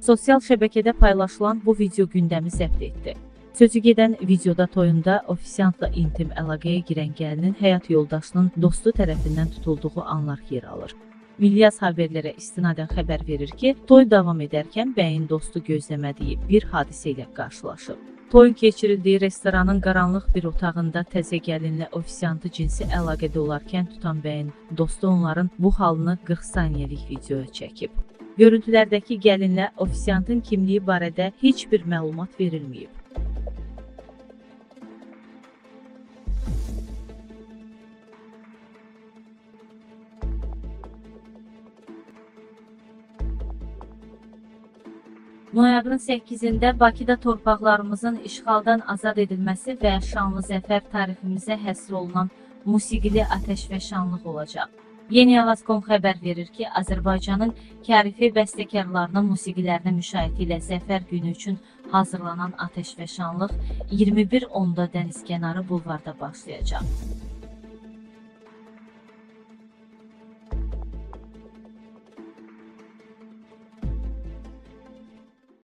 Sosial şəbəkədə paylaşılan bu video gündəmi zəbt etdi. Sözü gedən videoda toyunda ofisiantla intim əlaqəyə girən gəlinin həyat yoldaşının dostu tərəfindən tutulduğu anlar yer alır. Milyas haberlərə istinadən xəbər verir ki, toy davam edərkən bəyin dostu gözləmədiyi bir hadisə ilə qarşılaşıb. Toyun keçirildiyi restoranın qaranlıq bir otağında təzə gəlinlə ofisiantı cinsi əlaqədə olarkən tutan bəyin dostu onların bu halını 40 saniyəlik videoya çəkib. Görüntülərdəki gəlinlə ofisiantın kimliyi barədə heç bir məlumat verilməyib. Noyabrın 8-də Bakıda torpaqlarımızın işğaldan azad edilməsi və şanlı zəfər tariximizə həsr olunan musiqili atəş və şanlıq olacaq. Yeni Avazkom xəbər verir ki, Azərbaycanın kərifi bəstəkarlarının musiqilərinə müşahidə ilə Zəfər günü üçün hazırlanan atəş və şanlıq 21.10-da dənizkənarı bulvarda başlayacaq.